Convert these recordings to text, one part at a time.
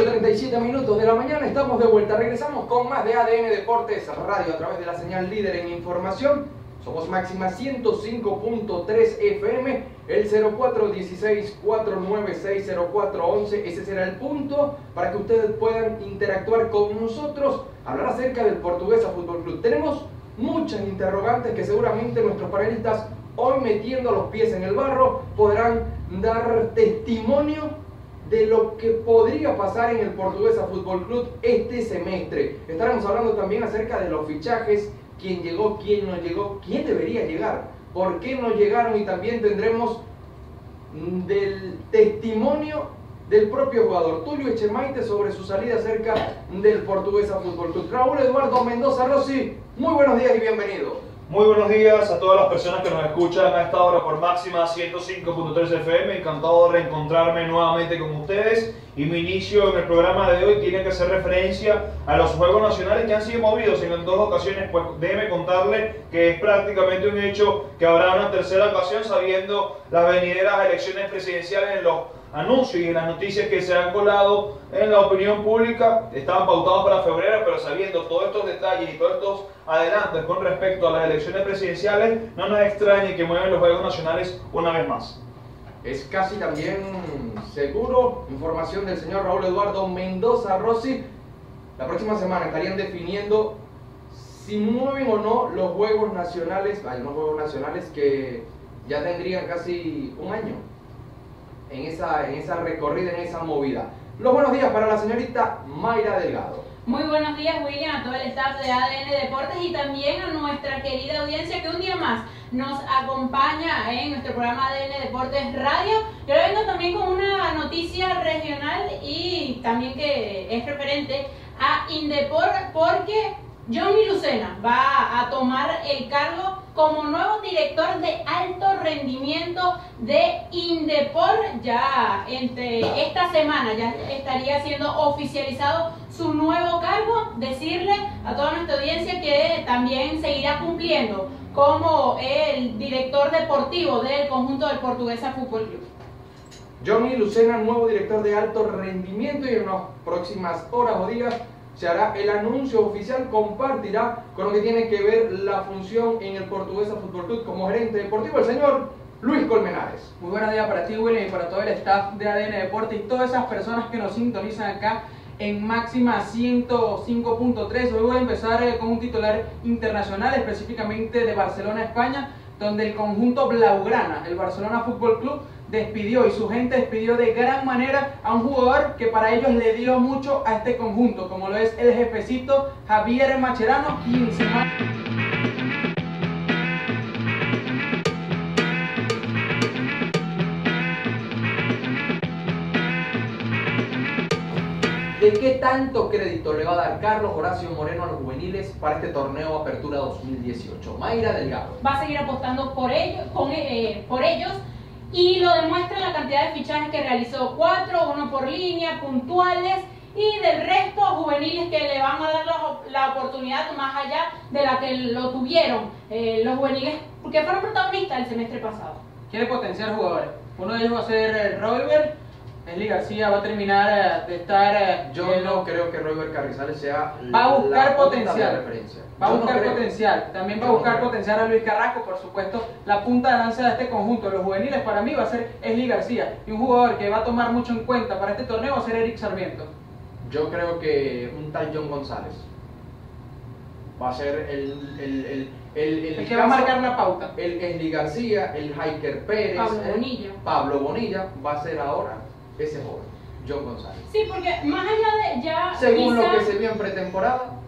8.37 minutos de la mañana, estamos de vuelta. Regresamos con más de ADN Deportes Radio a través de la señal líder en información. Somos máxima 105.3 FM, el 0416-496-0411. Ese será el punto para que ustedes puedan interactuar con nosotros, hablar acerca del Portuguesa Fútbol Club. Tenemos muchas interrogantes que seguramente nuestros panelistas, hoy metiendo los pies en el barro, podrán dar testimonio de lo que podría pasar en el Portuguesa Fútbol Club este semestre. Estaremos hablando también acerca de los fichajes, quién llegó, quién no llegó, quién debería llegar, por qué no llegaron y también tendremos mm, del testimonio del propio jugador Tulio Echemaite sobre su salida cerca del Portuguesa Fútbol Club. Raúl Eduardo Mendoza Rossi, muy buenos días y bienvenido. Muy buenos días a todas las personas que nos escuchan a esta hora por máxima 105.3 FM. Encantado de reencontrarme nuevamente con ustedes. Y mi inicio en el programa de hoy tiene que hacer referencia a los Juegos Nacionales que han sido movidos en dos ocasiones. Pues déjeme contarle que es prácticamente un hecho que habrá una tercera ocasión sabiendo las venideras elecciones presidenciales en los anuncios y las noticias que se han colado en la opinión pública estaban pautados para febrero, pero sabiendo todos estos detalles y todos estos adelantos con respecto a las elecciones presidenciales, no nos extrañe que muevan los Juegos Nacionales una vez más. Es casi también seguro, información del señor Raúl Eduardo Mendoza Rossi, la próxima semana estarían definiendo si mueven o no los Juegos Nacionales, hay unos Juegos Nacionales que ya tendrían casi un año en esa, en esa recorrida, en esa movida. Los buenos días para la señorita Mayra Delgado. Muy buenos días, William, a todo el staff de ADN Deportes y también a nuestra querida audiencia que un día más nos acompaña en nuestro programa ADN Deportes Radio. Yo le vengo también con una noticia regional y también que es referente a Indeport porque Johnny Lucena va a tomar el cargo como nuevo director de alto rendimiento de Indepor. Ya entre esta semana ya estaría siendo oficializado su nuevo cargo. Decirle a toda nuestra audiencia que también seguirá cumpliendo como el director deportivo del conjunto del Portuguesa Fútbol Club. Johnny Lucena, nuevo director de alto rendimiento y en las próximas horas o días se hará el anuncio oficial, compartirá con lo que tiene que ver la función en el Portuguesa Fútbol Club como gerente deportivo, el señor Luis Colmenares. Muy buenos días para ti, William, y para todo el staff de ADN Deporte y todas esas personas que nos sintonizan acá en máxima 105.3. Hoy voy a empezar eh, con un titular internacional, específicamente de Barcelona, España, donde el conjunto Blaugrana, el Barcelona Fútbol Club, despidió y su gente despidió de gran manera a un jugador que para ellos le dio mucho a este conjunto, como lo es el jefecito Javier Macherano, 15 ¿De qué tanto crédito le va a dar Carlos Horacio Moreno a los juveniles para este torneo Apertura 2018? Mayra Delgado. Va a seguir apostando por ellos, con, eh, por ellos y lo demuestra la cantidad de fichajes que realizó, cuatro, uno por línea, puntuales y del resto juveniles que le van a dar la, oportunidad más allá de la que lo tuvieron eh, los juveniles porque fueron protagonistas el semestre pasado. Quiere potenciar jugadores. Uno de ellos va a ser Robert Eli García va a terminar eh, de estar. Eh, Yo no creo que Robert Carrizales sea. Va a buscar potencial. Va a buscar potencial. También va a buscar potencial a Luis Carrasco, por supuesto. La punta de lanza de este conjunto, los juveniles, para mí va a ser Esli García. Y un jugador que va a tomar mucho en cuenta para este torneo va a ser Eric Sarmiento. Yo creo que un tal John González va a ser el, el, el, el, que va a marcar la pauta. El Esli García, el Hiker Pérez, Pablo Bonilla. Pablo Bonilla va a ser ahora ese joven, John González. Sí, porque más allá de ya. Según lo que se vio en pretemporada,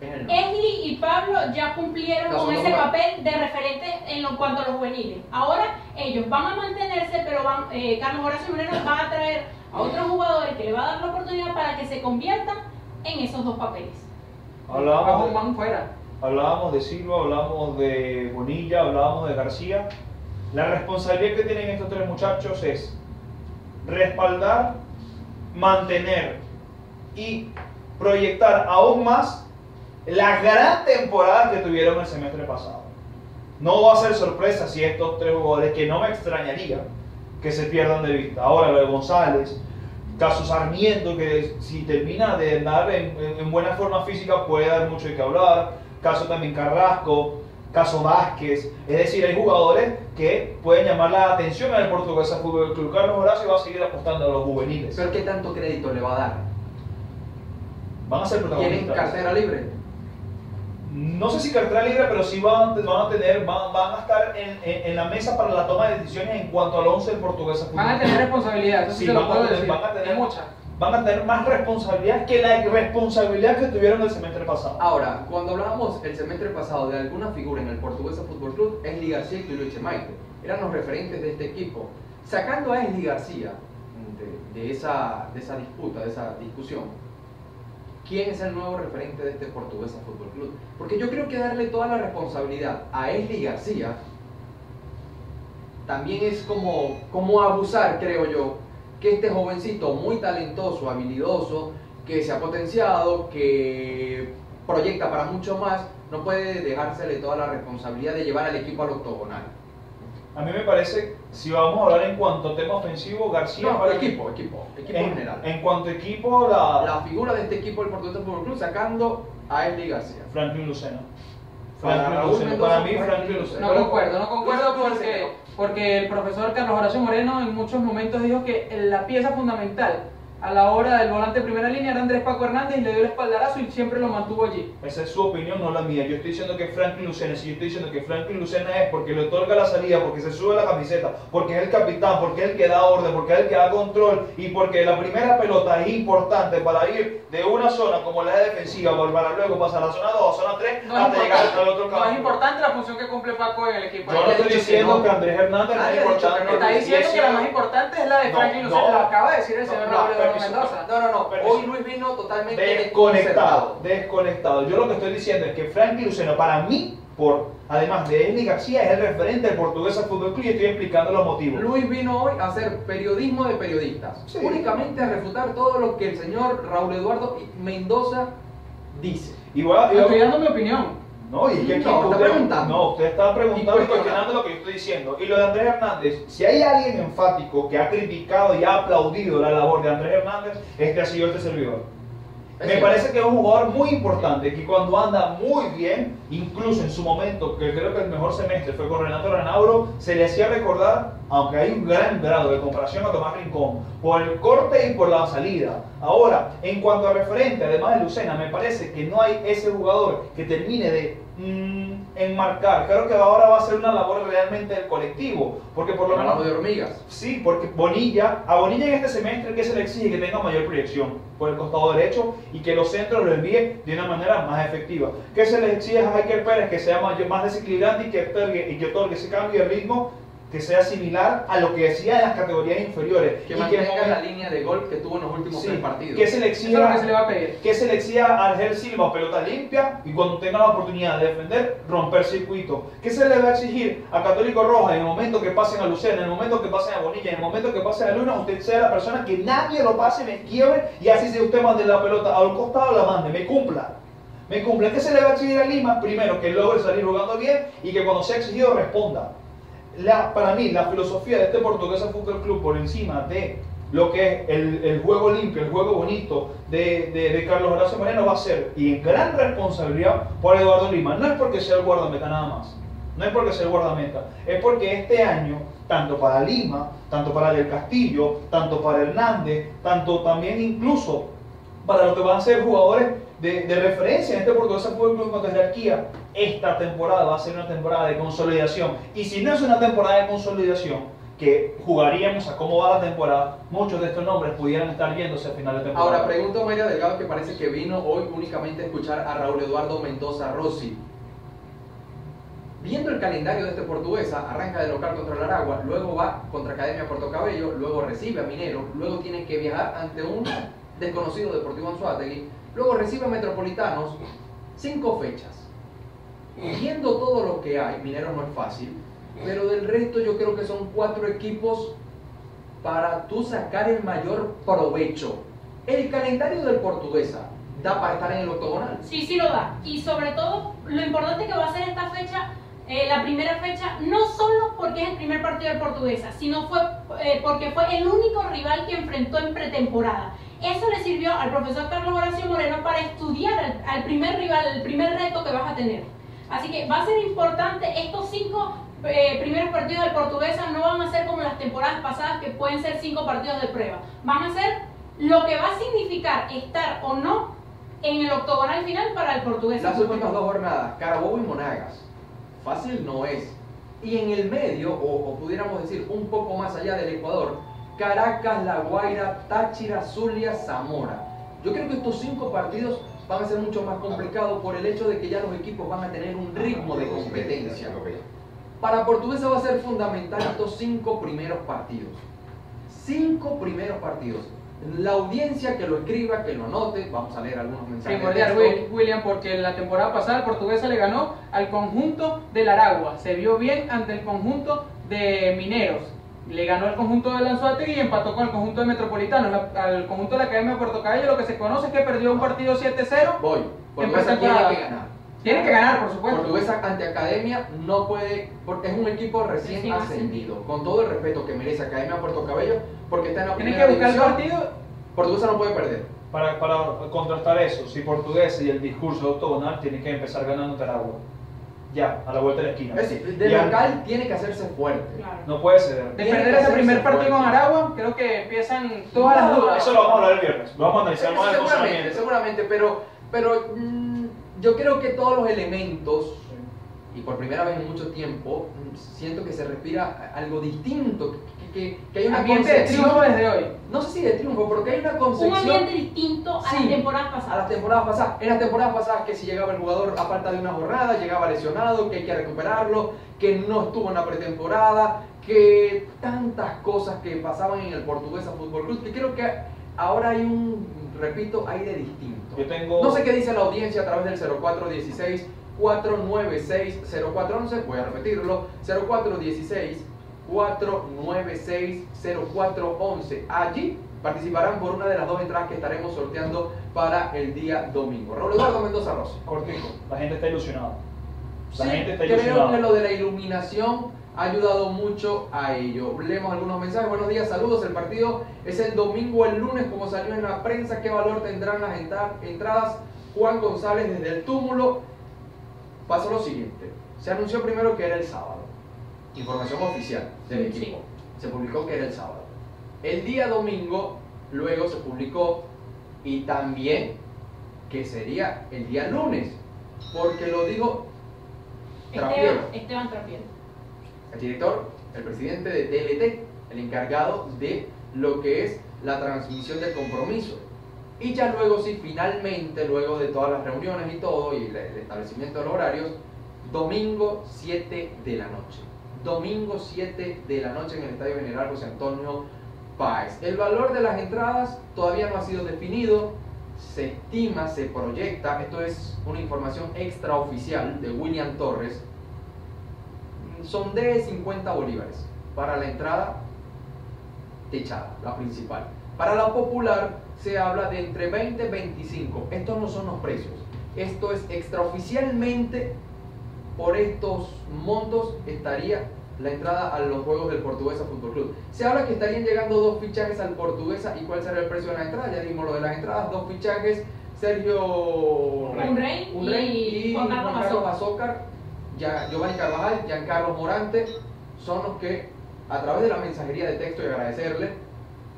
Esli y Pablo ya cumplieron con ese papel de referente en lo, cuanto a los juveniles. Ahora ellos van a mantenerse, pero van, eh, Carlos Horacio Moreno va a traer a otros jugadores que le va a dar la oportunidad para que se conviertan en esos dos papeles. Hablábamos de, fuera. hablábamos de Silva, hablábamos de Bonilla, hablábamos de García. La responsabilidad que tienen estos tres muchachos es respaldar, mantener y proyectar aún más la gran temporada que tuvieron el semestre pasado. No va a ser sorpresa si estos tres jugadores, que no me extrañaría que se pierdan de vista. Ahora lo de González, Caso Sarmiento, que si termina de andar en, en- en buena forma física puede dar mucho de qué hablar. Caso también Carrasco, caso Vázquez. Es decir, hay jugadores que pueden llamar la atención al Portuguesa Fútbol Club. Carlos Horacio va a seguir apostando a los juveniles. Pero ¿qué tanto crédito le va a dar? Van a ser ¿Tienen protagonistas. cartera libre? No sé si cartera libre, pero sí van, van a tener, van, van a estar en, en- en la mesa para la toma de decisiones en cuanto al 11 del Portuguesa Fútbol Van a tener responsabilidad, eso sí, Sí, se lo van a puedo tener- decir. van a tener- mucha. Van a tener más responsabilidad que la irresponsabilidad que tuvieron el semestre pasado. Ahora, cuando hablábamos el semestre pasado de alguna figura en el Portuguesa Fútbol Club, Esli García y Luis Maite eran los referentes de este equipo. Sacando a Esli García de, de esa, de esa disputa, de esa discusión, ¿quién es el nuevo referente de este Portuguesa Fútbol Club? Porque yo creo que darle toda la responsabilidad a Esli García también es como, como abusar, creo yo, que este jovencito muy talentoso, habilidoso, que se ha potenciado, que proyecta para mucho más, no puede dejársele toda la responsabilidad de llevar al equipo al octogonal. A mí me parece, si vamos a hablar en cuanto a tema ofensivo, García No, para equipo, equipo, equipo en, general. en cuanto a equipo, la, La figura de este equipo del Portuguesa Fútbol Club sacando a Eli García. Franklin Lucena. Para Franklin Lucena. Mendoza, Para mí, Franklin. Lucena. No concuerdo, no concuerdo porque, que porque el profesor Carlos Horacio Moreno en muchos momentos dijo que la pieza fundamental a la hora del volante de primera línea era Andrés Paco Hernández y le dio el espaldarazo y siempre lo mantuvo allí. Esa es su opinión, no la mía. Yo estoy diciendo que Franklin Lucena, si yo estoy diciendo que Franklin Lucena es porque le otorga la salida, porque se sube la camiseta, porque es el capitán, porque es el que da orden, porque es el que da control y porque la primera pelota es importante para ir de una zona como la de defensiva para luego pasar a la zona 2, a zona 3, No hasta llegar al otro campo. no es importante la función que cumple Paco en el equipo. Yo no estoy diciendo que Andrés Hernández no es importante. Está diciendo que la más importante es la de Franklin. Lucena, lo acaba de decir el señor Raúl Mendoza. No, no, no. Hoy Luis vino totalmente Desconectado, desconectado. Yo lo que estoy diciendo es que Franklin Lucena, para mí, por además de Esli García, es el referente del Portuguesa Fútbol Club y estoy explicando los motivos. Luis vino hoy a hacer periodismo de periodistas, Sí. únicamente a refutar todo lo que el señor Raúl Eduardo Mendoza dice. Yo estoy dando mi opinión. No, y es que aquí No, usted, preguntando. no, usted está preguntando Y y cuestionando. lo que yo estoy diciendo. Y lo de Andrés Hernández, si hay alguien enfático que ha criticado y ha aplaudido la labor de Andrés Hernández, este ha sido este servidor. Es Me parece que es un jugador muy importante, que cuando anda muy bien, incluso en su momento, que creo que el mejor semestre fue con Renato Renauro, se le hacía recordar, aunque hay un gran grado de comparación a Tomás Rincón, por el corte y por la salida. Ahora, en cuanto a referente, además de Lucena, me parece que no hay ese jugador que termine de mm, enmarcar. Creo que ahora va a ser una labor realmente del colectivo, porque por lo menos... De hormigas. Sí, porque Bonilla, a Bonilla en este semestre que se le exige que tenga mayor proyección por el costado derecho y que los centros lo envíe de una manera más efectiva. ¿Qué se le exige a Javier Pérez? Que sea mayor- más desequilibrante y que, otorgue, y que otorgue ese cambio de ritmo que sea similar a lo que decía en las categorías inferiores. Que y mantenga momen- la línea de gol que tuvo en los últimos sí, tres partidos. que se le Eso es que exija se le va a pedir. que se le exija a Argel Silva pelota limpia y cuando tenga la oportunidad de defender, romper circuito. ¿Qué se le va a exigir a Católico Roja en el momento que pasen a Lucena, en el momento que pasen a Bonilla, en el momento que pasen a Luna? Usted sea la persona que nadie lo pase, me quiebre y así si usted mande la pelota al costado, la mande, me cumpla. Me cumpla. ¿Qué se le va a exigir a Lima? Primero, que logre salir jugando bien y que cuando sea exigido responda. La, para mí, la filosofía de este Portuguesa Fútbol Club por encima de lo que es el, el juego limpio, el juego bonito de, de- de Carlos Horacio Moreno va a ser, y en gran responsabilidad, por Eduardo Lima. No es porque sea el guardameta nada más, no es porque sea el guardameta, es porque este año, tanto para Lima, tanto para Del Castillo, tanto para Hernández, tanto también incluso para lo que van a ser jugadores de, de referencia en este Portuguesa Fútbol Club con jerarquía, esta temporada va a ser una temporada de consolidación. Y si no es una temporada de consolidación, que jugaríamos a cómo va la temporada, muchos de estos nombres pudieran estar yéndose al final de temporada. Ahora pregunto a María Delgado que parece que vino hoy únicamente a escuchar a Raúl Eduardo Mendoza Rossi. Viendo el calendario de este portuguesa, arranca de local contra el Aragua, luego va contra Academia Puerto Cabello, luego recibe a Minero, luego tiene que viajar ante un desconocido Deportivo Anzuategui, luego recibe a Metropolitanos, cinco fechas. Viendo todo lo que hay, Minero no es fácil, pero del resto yo creo que son cuatro equipos para tú sacar el mayor provecho. El calendario del portuguesa da para estar en el octogonal. Sí, sí lo da. Y sobre todo, lo importante que va a ser esta fecha eh, la primera fecha, no solo porque es el primer partido de Portuguesa, sino fue eh, porque fue el único rival que enfrentó en pretemporada. Eso le sirvió al profesor Carlos Horacio Moreno para estudiar al, primer rival, el primer reto que vas a tener. Así que va a ser importante estos cinco eh, primeros partidos de Portuguesa no van a ser como las temporadas pasadas que pueden ser cinco partidos de prueba. Van a ser lo que va a significar estar o no en el octogonal final para el Portuguesa. Las últimas dos jornadas, Carabobo y Monagas. Fácil no es. Y en el medio, o, o pudiéramos decir un poco más allá del Ecuador, Caracas, La Guaira, Táchira, Zulia, Zamora. Yo creo que estos cinco partidos van a ser mucho más complicados por el hecho de que ya los equipos van a tener un ritmo de competencia. Para Portuguesa va a ser fundamental estos cinco primeros partidos. Cinco primeros partidos. La audiencia que lo escriba, que lo anote, vamos a leer algunos mensajes. Primordial, William, porque la temporada pasada Portuguesa le ganó al conjunto del Aragua. Se vio bien ante el conjunto de Mineros. Le ganó al conjunto de Lanzuategui y empató con el conjunto de Metropolitano. La- al conjunto de la Academia de Puerto Cabello lo que se conoce es que perdió un partido 7-0. Voy. Portuguesa tiene que ganar. Tiene que ganar, por supuesto. Portuguesa ante Academia no puede, porque es un equipo recién ascendido, con todo el respeto que merece Academia Puerto Cabello, porque está en la Tiene que buscar el partido. Portuguesa no puede perder. Para, para contrastar eso, si portugués y el discurso octogonal tiene que empezar ganando Caragua. Ya, a la vuelta de la esquina. Es decir, de Ya. local tiene que hacerse fuerte. Claro. No puede ceder. De Tiene perder que ese primer partido con fuerte. Aragua, creo que empiezan todas las dudas. Eso lo vamos a hablar el viernes. Lo vamos a analizar más seguramente, seguramente, pero, pero mm, yo creo que todos los elementos, y por primera vez en mucho tiempo, mm, siento que se respira algo distinto, que, hay una Ambiente de triunfo concepción, desde hoy. no sé si de triunfo, porque hay una Un concepción... ambiente distinto a Sí, las temporadas A las pasadas. temporadas pasadas. En las temporadas pasadas que si llegaba el jugador a falta de una jornada, llegaba lesionado, que hay que recuperarlo, que no estuvo en la pretemporada, que tantas cosas que pasaban en el Portuguesa Fútbol Club, que creo que ahora hay un, repito, aire distinto. Yo tengo. No sé qué dice la audiencia a través del 0416 496 0411, voy a repetirlo, 0416 496 0411. Allí participarán por una de las dos entradas que estaremos sorteando para el día domingo. Raúl Eduardo Mendoza Rossi. Cortico. La gente está ilusionada. La Sí, gente está creo ilusionada. que lo de la iluminación ha ayudado mucho a ello. Leemos algunos mensajes. Buenos días, saludos. El partido es el domingo el lunes, como salió en la prensa. ¿Qué valor tendrán las entra- entradas? Juan González desde el túmulo. Pasó lo siguiente. Se anunció primero que era el sábado. Información oficial del equipo. Se publicó que era el sábado. El día domingo, luego se publicó y también que sería el día lunes. Porque lo dijo. Esteban, Esteban Trapiero. el director, el presidente de TLT, el encargado de lo que es la transmisión del compromiso. Y ya luego, sí, finalmente, luego de todas las reuniones y todo, y el, el establecimiento de los horarios, domingo 7 de la noche. Domingo 7 de la noche en el Estadio General José Antonio Páez. El valor de las entradas todavía no ha sido definido, se estima, se proyecta, esto es una información extraoficial de William Torres, son de 50 bolívares para la entrada techada, la principal. Para la popular se habla de entre 20 y 25. Estos no son los precios. Esto es extraoficialmente por estos montos estaría la entrada a los juegos del Portuguesa Fútbol Club. Se habla que estarían llegando dos fichajes al Portuguesa y cuál será el precio de la entrada. Ya dimos lo de las entradas, dos fichajes. Sergio Unrey y y Juan Carlos Azócar. Giovanni Carvajal, Giancarlo Morante, son los que a través de la mensajería de texto y agradecerle,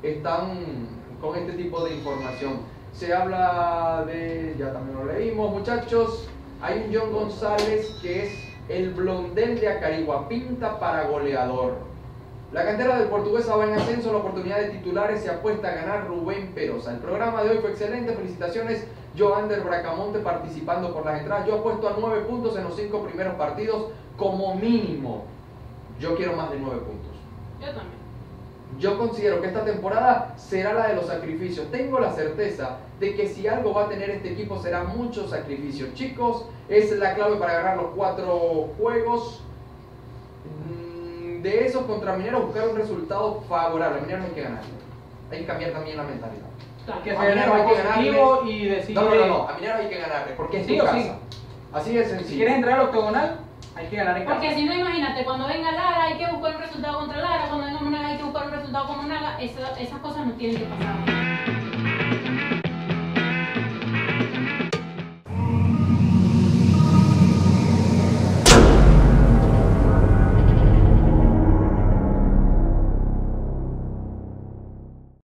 están con este tipo de información. Se habla de, ya también lo leímos, muchachos, hay un John González que es el blondel de Acarigua, pinta para goleador. La cantera del Portuguesa va en ascenso, la oportunidad de titulares se apuesta a ganar Rubén Perosa. El programa de hoy fue excelente, felicitaciones Joander Bracamonte participando por las entradas. Yo apuesto a nueve puntos en los cinco primeros partidos como mínimo. Yo quiero más de nueve puntos. Yo también. Yo considero que esta temporada será la de los sacrificios. Tengo la certeza de que si algo va a tener este equipo será mucho sacrificio. Chicos, es la clave para ganar los cuatro juegos. Mm, De esos contra Mineros buscar un resultado favorable. A Mineros hay que ganarle. Hay que cambiar también la mentalidad. Claro. Que A Mineros hay que y decide. No, no, no, no. A Mineros hay que ganarle porque es Sí tu casa. sí. Así de Si sencillo. quieres entrar al octogonal, Hay que ganar en casa. Porque si no, imagínate, cuando venga Lara hay que buscar un resultado contra Lara, cuando venga Monaga hay que buscar un resultado esas cosas no tienen que pasar.